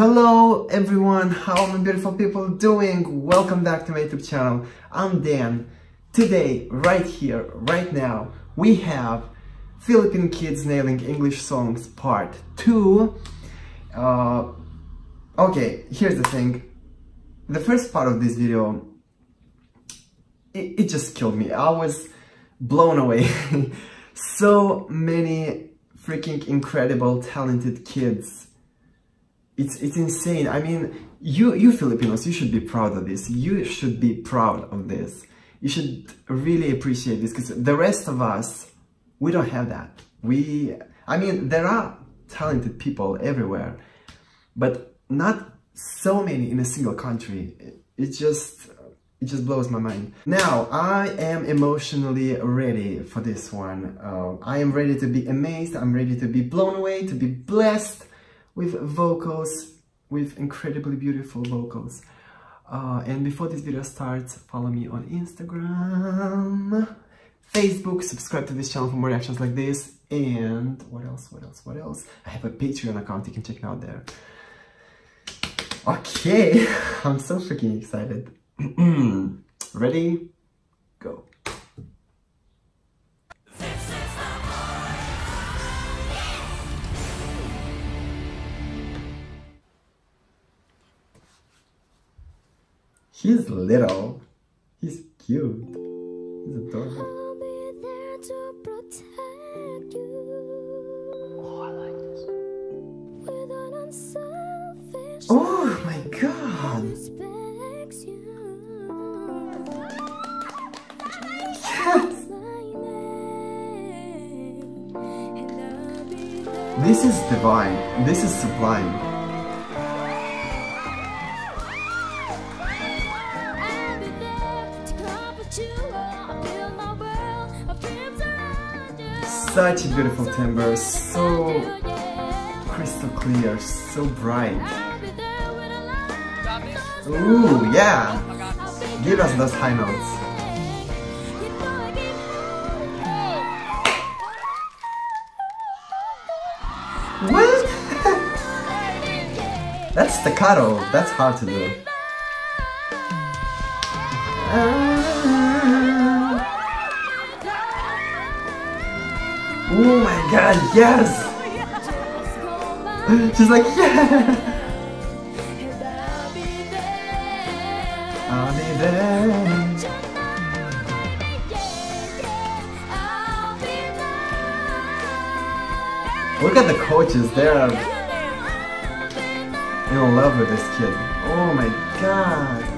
Hello everyone, how my beautiful people doing? Welcome back to my YouTube channel. I'm Dan. Today, right here, right now, we have Philippine Kids Nailing English Songs Part 2. Uh, okay, here's the thing. The first part of this video, it, it just killed me. I was blown away. so many freaking incredible, talented kids it's it's insane. I mean, you you Filipinos, you should be proud of this. You should be proud of this. You should really appreciate this because the rest of us, we don't have that. We, I mean, there are talented people everywhere, but not so many in a single country. It just it just blows my mind. Now, I am emotionally ready for this one. Uh, I am ready to be amazed. I'm ready to be blown away, to be blessed with vocals, with incredibly beautiful vocals. Uh, and before this video starts, follow me on Instagram, Facebook, subscribe to this channel for more reactions like this, and what else, what else, what else? I have a Patreon account, you can check it out there. Okay, I'm so freaking excited. Ready? Go. He's little. He's cute. He's adorable. Oh, I like this. Oh my god. Yes. This is divine. This is sublime. Such a beautiful timbre, so crystal clear, so bright. Ooh, yeah! Give us those high notes. What? That's staccato, that's hard to do. Uh, Oh my god, yes! She's like, yeah! I'll be there. Look at the coaches, they're in love with this kid. Oh my god.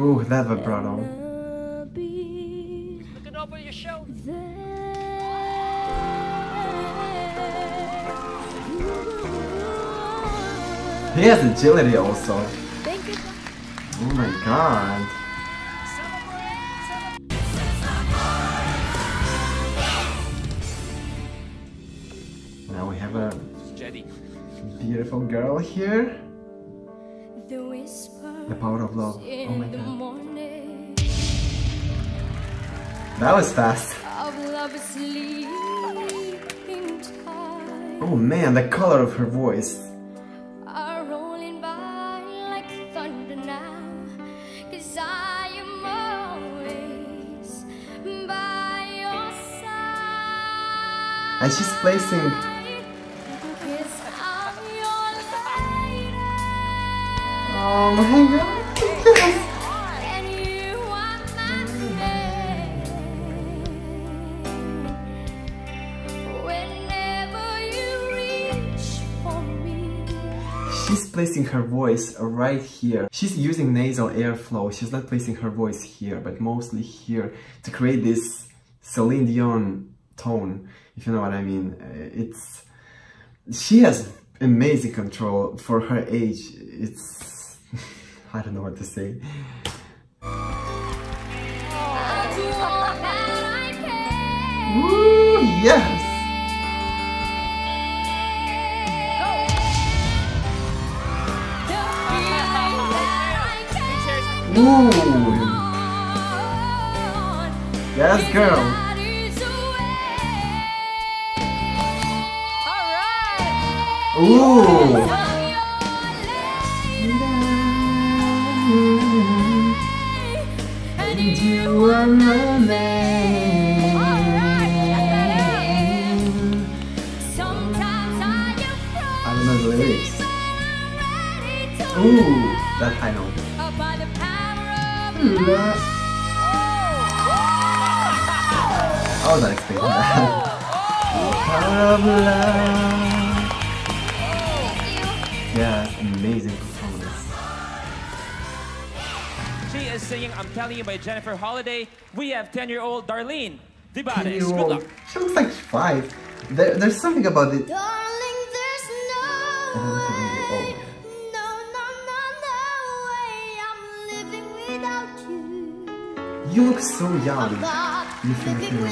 Ooh, that vibrato. Looking over your shoulder. He has agility also. Oh my god. Now we have a beautiful girl here. The power of love. Oh my god. That was fast. Oh man, the color of her voice. And she's placing She's placing her voice right here. She's using nasal airflow. She's not placing her voice here, but mostly here to create this Celine Dion tone, if you know what I mean. Uh, it's She has amazing control for her age. It's I don't know what to say. Woo, yes! Ooh. Yes, girl. Ooh. Of love. Yeah, amazing performance. She is singing I'm Telling You by Jennifer Holliday. We have 10 year old Darlene Vibares. Good Ten-year-old. luck. She looks like five. There, there's something about it. Darling, there's no way, no, no, no, no way I'm living without you. You look so young. I'm not You think living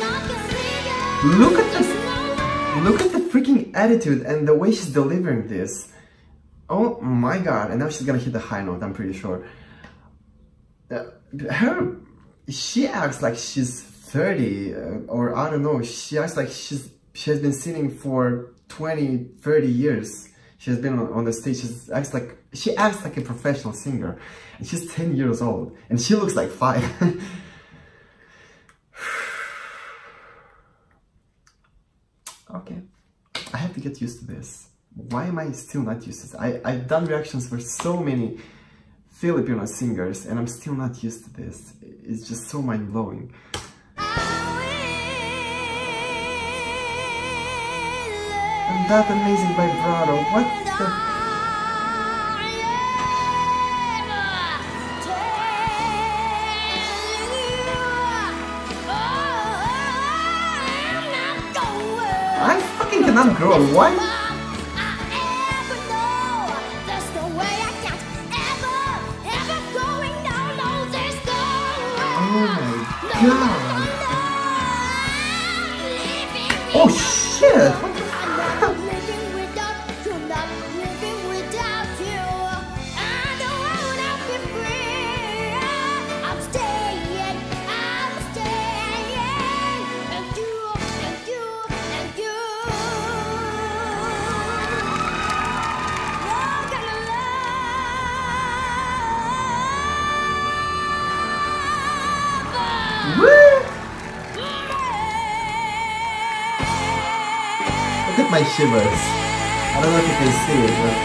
not gonna leave you. Look at the look at the freaking attitude and the way she's delivering this. Oh my god! And now she's gonna hit the high note. I'm pretty sure. Uh, her, she acts like she's 30, uh, or I don't know. She acts like she's she has been singing for 20, 30 years. She has been on, on the stage. She acts like she acts like a professional singer, and she's 10 years old, and she looks like five. okay, I have to get used to this. Why am I still not used to this? I, I've done reactions for so many Filipino singers and I'm still not used to this. It's just so mind that amazing vibrato, what the... I fucking cannot grow. What? Look at my shivers. I don't know if you can see it, but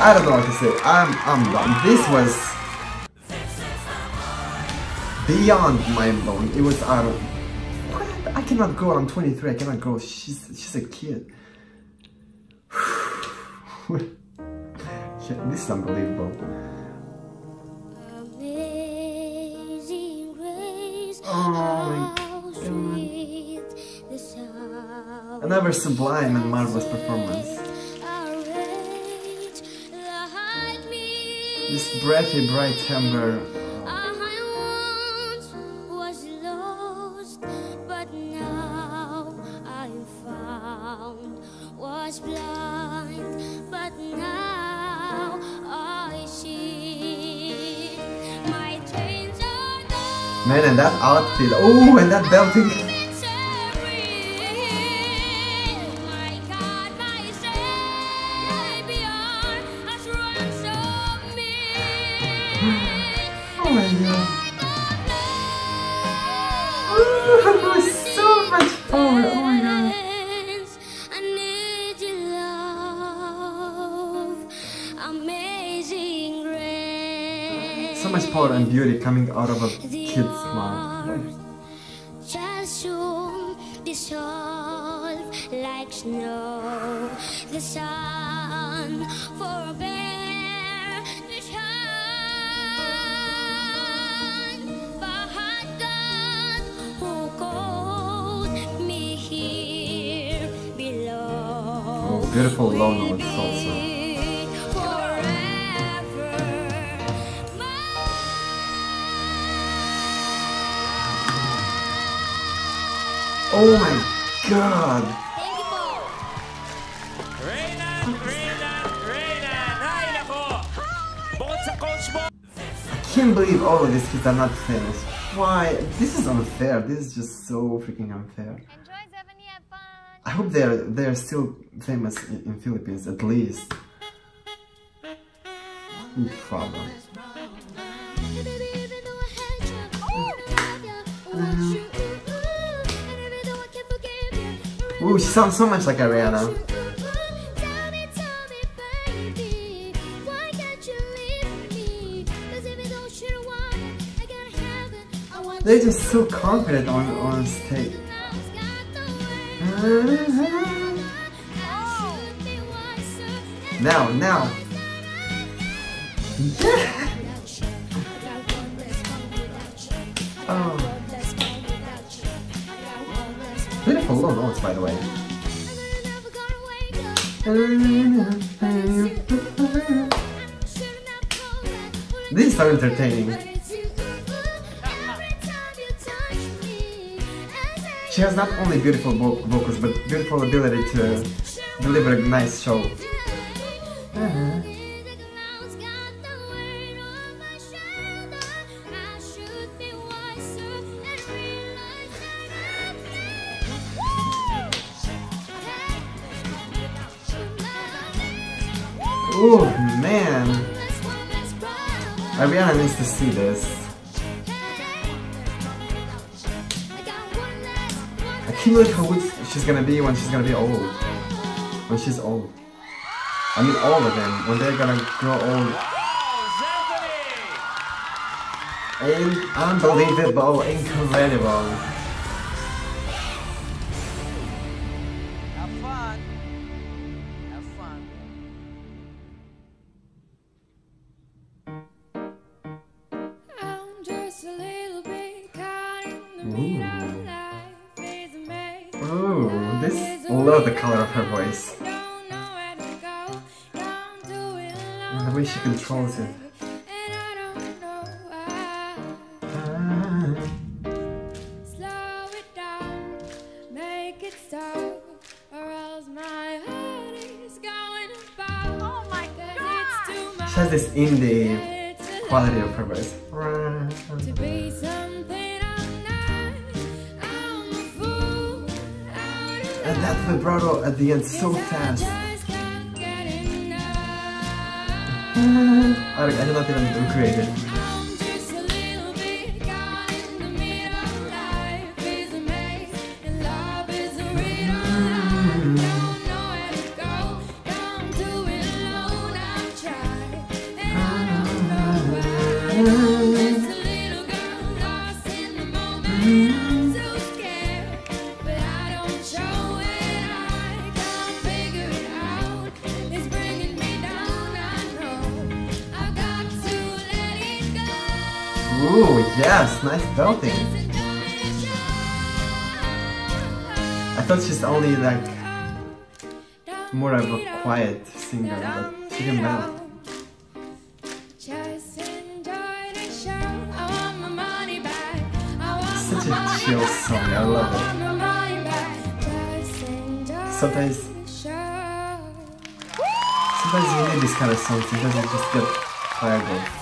I don't know what to say. I'm I'm done. This was beyond mind blowing. It was I don't what? I cannot go. I'm 23. I cannot go. She's she's a kid. Yeah, this is unbelievable. Oh my Another sublime and marvelous performance. This breathy, bright timbre. Was uh, lost, but now I'm found. Was blind, but now I see. My chains are. Man, and that outfit. Oh, and that belting. And beauty coming out of a kid's mouth. earth shall soon dissolve like snow. The sun forbear to shine, but God who called me here below. Oh, beautiful low notes also. Sa my god! I can't believe all of these kids are not famous. Why? This is unfair. This is just so freaking unfair. I hope they're they're still famous in, in Philippines at least. No problem. Ooh, she sounds so much like Ariana. Tell me, tell me, baby, why can't you leave me? 'Cause even though you don't want it, I gotta have it. I want They're just so confident on on stage. Uh-huh. Now it's got the way. Low notes, by the way. These are entertaining. She has not only beautiful vocals, but beautiful ability to deliver a nice show. See this. I can't believe how good she's gonna be when she's gonna be old. When she's old. I mean all of them, when they're gonna grow old. Unbelievable, incredible. Voice. Oh to be something I'm not. I'm a fool. Out of And that vibrato at the end so fast. I, I did not even recreate it. I'm just yes, nice belting. I thought she's only like more of a quiet singer, but she can belt. Such a chill song, I love it. Sometimes-. Sometimes you need this kind of songs, sometimes you just get tired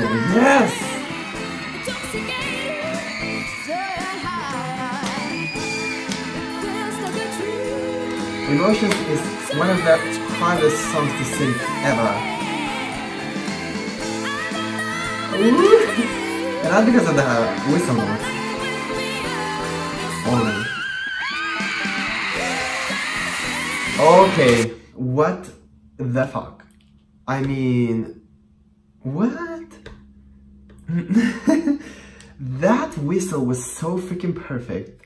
yes! Emotions is one of the hardest songs to sing ever. And not because of the whistle notes only. Okay, what the fuck? I mean, What? that whistle was so freaking perfect.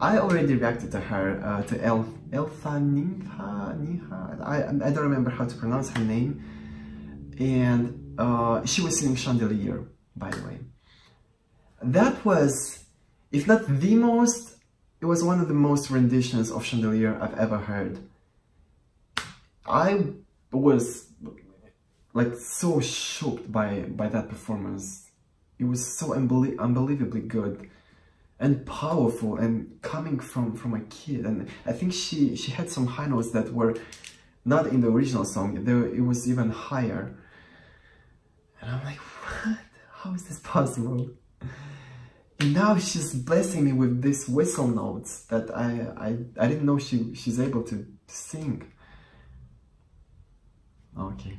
I already reacted to her, uh, to El Elfa Ninfa, Niha, I, I don't remember how to pronounce her name. And uh, she was singing Chandelier, by the way. That was, if not the most, it was one of the most renditions of Chandelier I've ever heard. I was like so shocked by by that performance. It was so unbelie unbelievably good and powerful and coming from from a kid. And I think she she had some high notes that were not in the original song. There it was even higher. And I'm like, what? How is this possible? And now she's blessing me with these whistle notes that I I, I didn't know she she's able to sing. Okay.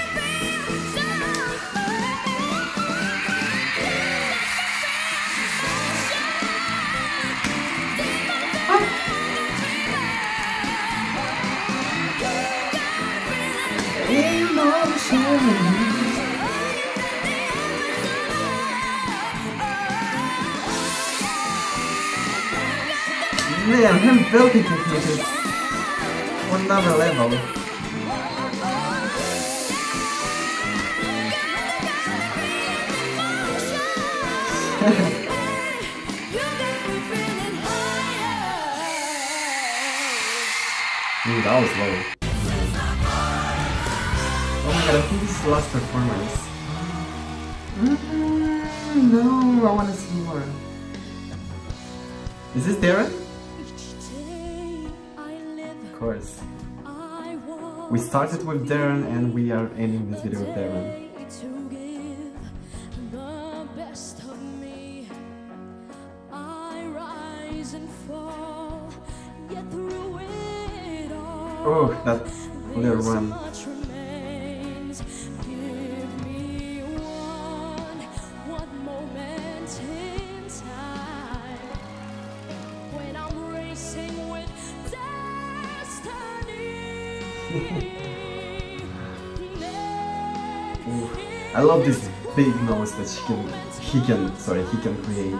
Man, him belting technique is on another level. Ooh, that was low. Oh my god, I think this is the last performance. Mm, no, I want to see more. Is this Darren? Of course. We started with Darren and we are ending this video with Darren. Nose that she can, he can, sorry, he can create.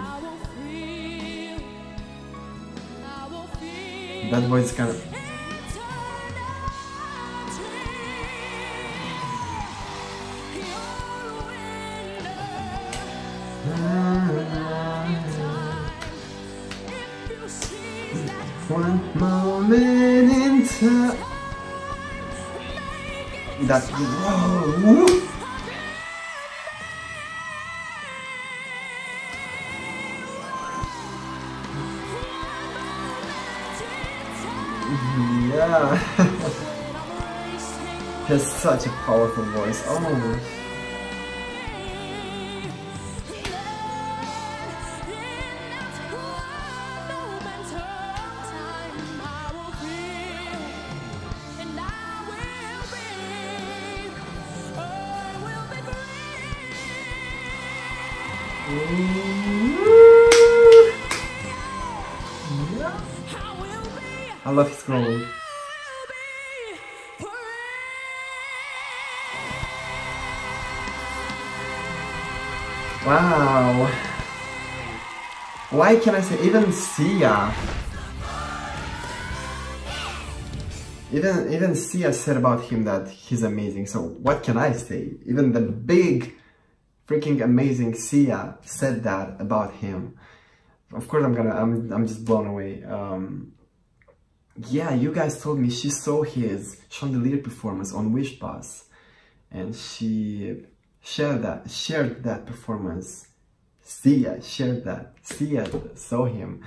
That voice kind of. One moment in time. That whoa. Such a powerful voice. Oh. I love his growl. Why can I say even Sia? Even even Sia said about him that he's amazing. So what can I say? Even the big freaking amazing Sia said that about him. Of course I'm gonna I'm I'm just blown away. Um yeah, you guys told me she saw his chandelier performance on Wish Bus and she shared that shared that performance. Sia shared that. Sia saw him.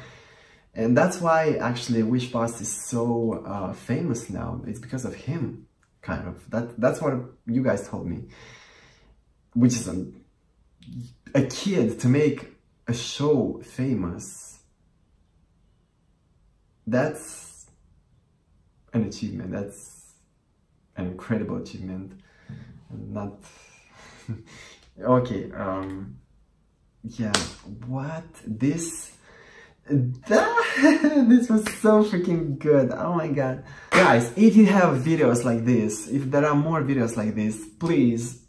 And that's why actually Wish Bus is so uh, famous now. It's because of him, kind of. That That's what you guys told me. Which is um, a kid to make a show famous, that's an achievement. That's an incredible achievement. Not okay. Um, yeah. What this? That, this was so freaking good. Oh my god. Guys, if you have videos like this, if there are more videos like this, please,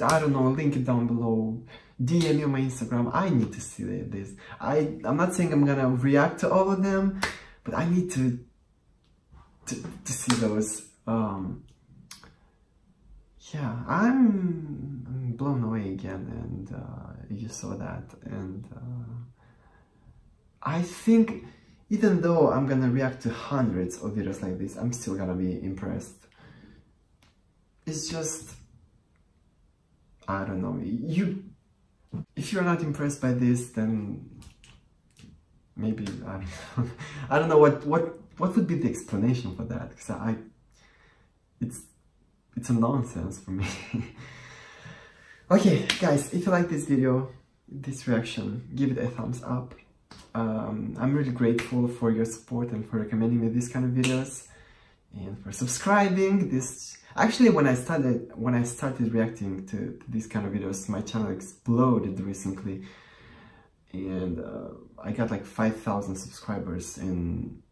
I don't know, link it down below. DM me on my Instagram. I need to see this. I, I'm not saying I'm gonna react to all of them, but I need to, to, to see those. Um, yeah, I'm, I'm blown away again and uh, you saw that and uh, I think even though I'm gonna react to hundreds of videos like this, I'm still gonna be impressed. It's just, I don't know, you, if you're not impressed by this, then maybe, I don't know, I don't know what, what, what would be the explanation for that, because I, it's, it's a nonsense for me. okay, guys, if you like this video, this reaction, give it a thumbs up. Um, I'm really grateful for your support and for recommending me these kind of videos and for subscribing. This actually when I started when I started reacting to, to these kind of videos my channel exploded recently. And uh, I got like 5,000 subscribers in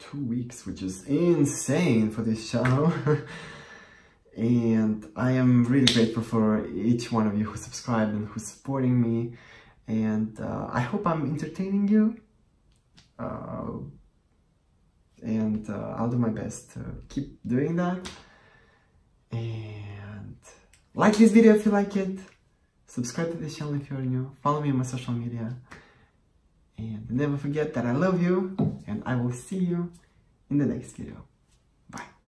two weeks which is insane for this channel and I am really grateful for each one of you who subscribed and who's supporting me. And uh, I hope I'm entertaining you. Uh, and uh, I'll do my best to keep doing that. And like this video if you like it. Subscribe to this channel if you're new. Follow me on my social media. And never forget that I love you and I will see you in the next video